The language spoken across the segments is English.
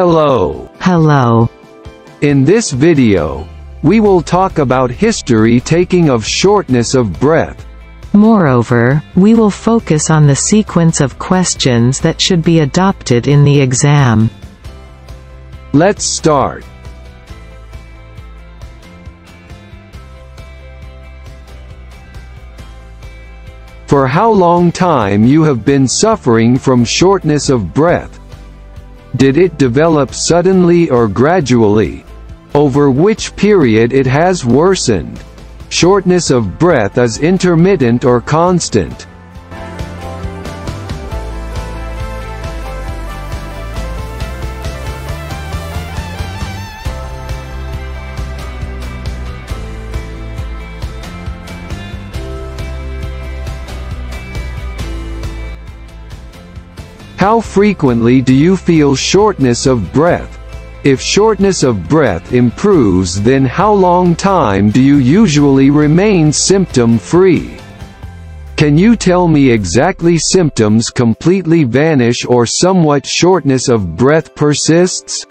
Hello. Hello. In this video, we will talk about history taking of shortness of breath. Moreover, we will focus on the sequence of questions that should be adopted in the exam. Let's start. For how long time you have been suffering from shortness of breath? Did it develop suddenly or gradually? Over which period it has worsened? Shortness of breath is intermittent or constant. How frequently do you feel shortness of breath? If shortness of breath improves then how long time do you usually remain symptom-free? Can you tell me exactly symptoms completely vanish or somewhat shortness of breath persists?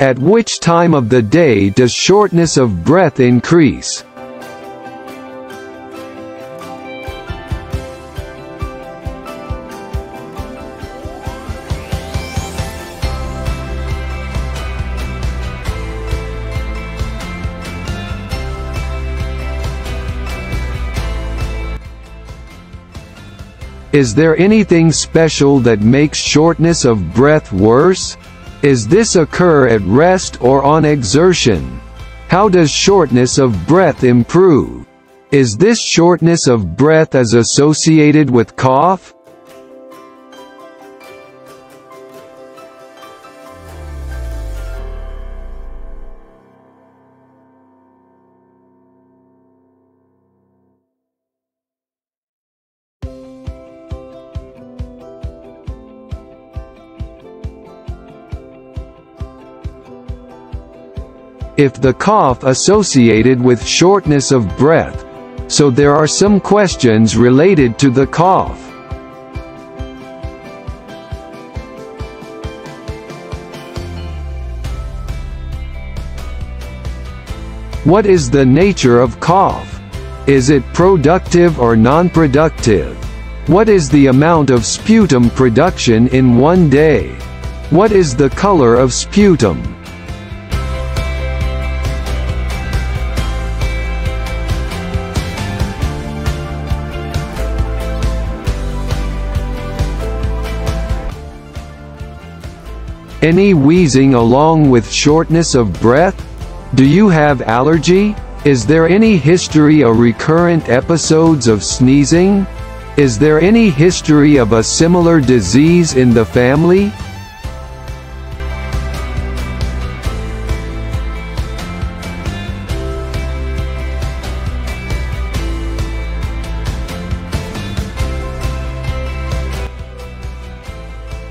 At which time of the day does shortness of breath increase? Is there anything special that makes shortness of breath worse? Is this occur at rest or on exertion? How does shortness of breath improve? Is this shortness of breath as associated with cough? If the cough associated with shortness of breath. So there are some questions related to the cough. What is the nature of cough? Is it productive or non-productive? What is the amount of sputum production in one day? What is the color of sputum? Any wheezing along with shortness of breath? Do you have allergy? Is there any history of recurrent episodes of sneezing? Is there any history of a similar disease in the family?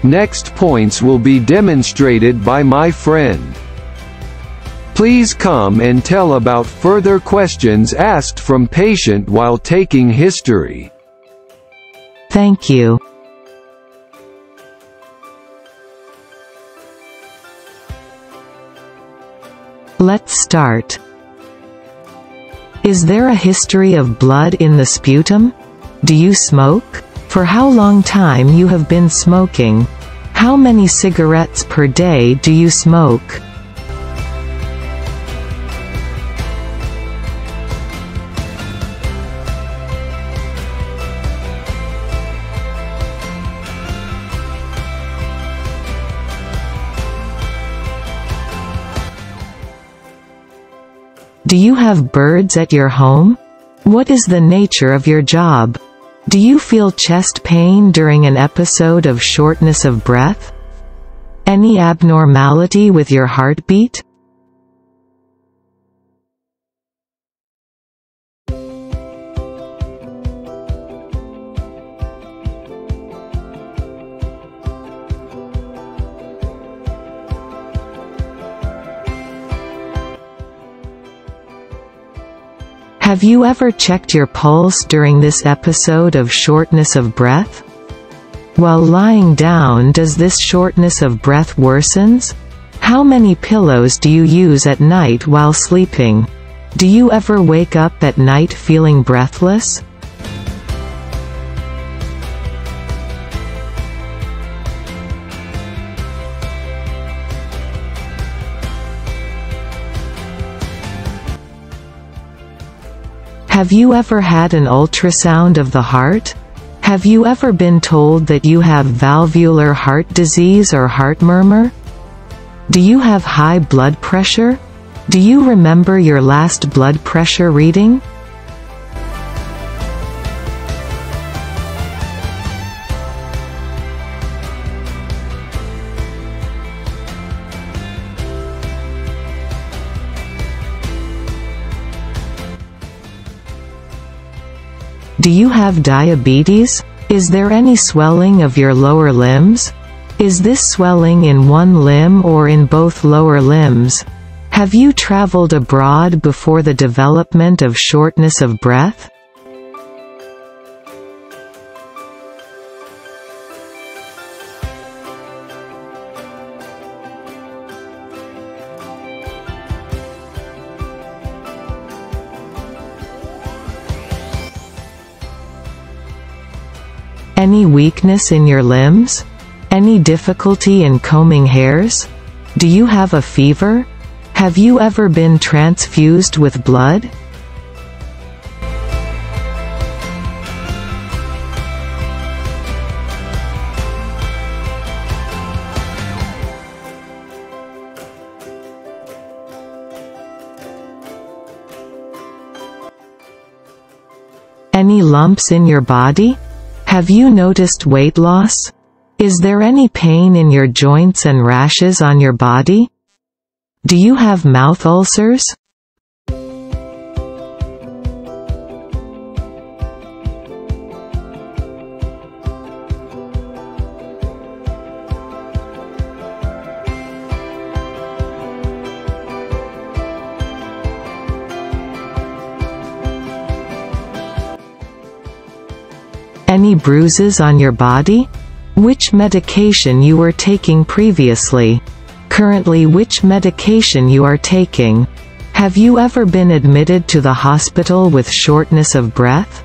Next points will be demonstrated by my friend. Please come and tell about further questions asked from patient while taking history. Thank you. Let's start. Is there a history of blood in the sputum? Do you smoke? For how long time you have been smoking? How many cigarettes per day do you smoke? Do you have birds at your home? What is the nature of your job? Do you feel chest pain during an episode of shortness of breath? Any abnormality with your heartbeat? Have you ever checked your pulse during this episode of shortness of breath? While lying down does this shortness of breath worsens? How many pillows do you use at night while sleeping? Do you ever wake up at night feeling breathless? Have you ever had an ultrasound of the heart? Have you ever been told that you have valvular heart disease or heart murmur? Do you have high blood pressure? Do you remember your last blood pressure reading? Do you have diabetes? Is there any swelling of your lower limbs? Is this swelling in one limb or in both lower limbs? Have you traveled abroad before the development of shortness of breath? Any weakness in your limbs? Any difficulty in combing hairs? Do you have a fever? Have you ever been transfused with blood? Any lumps in your body? Have you noticed weight loss? Is there any pain in your joints and rashes on your body? Do you have mouth ulcers? Any bruises on your body? Which medication you were taking previously? Currently which medication you are taking? Have you ever been admitted to the hospital with shortness of breath?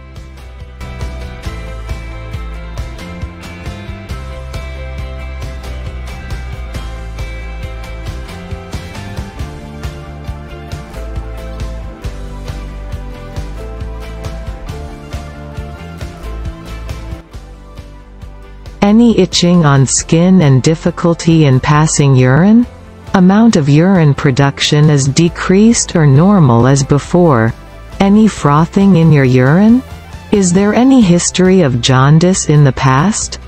Any itching on skin and difficulty in passing urine? Amount of urine production is decreased or normal as before. Any frothing in your urine? Is there any history of jaundice in the past?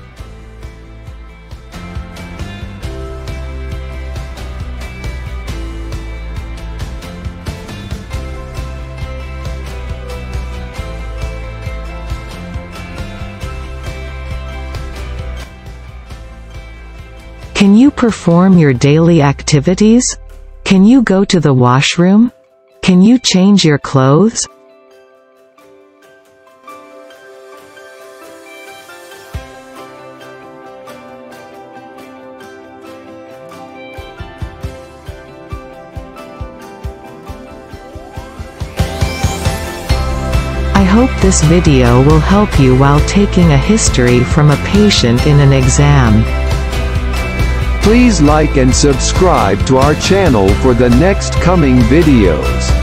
Can you perform your daily activities? Can you go to the washroom? Can you change your clothes? I hope this video will help you while taking a history from a patient in an exam. Please like and subscribe to our channel for the next coming videos.